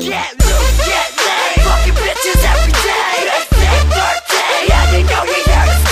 Get loose, get laid Fucking bitches every day. It's their birthday And they know he hurts.